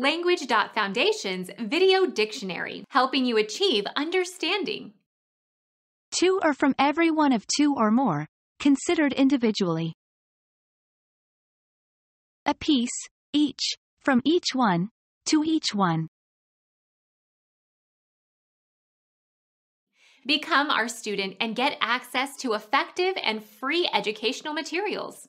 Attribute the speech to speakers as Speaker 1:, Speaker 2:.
Speaker 1: Language.Foundation's Video Dictionary, helping you achieve understanding.
Speaker 2: Two are from every one of two or more, considered individually. A piece, each, from each one, to each one.
Speaker 1: Become our student and get access to effective and free educational materials.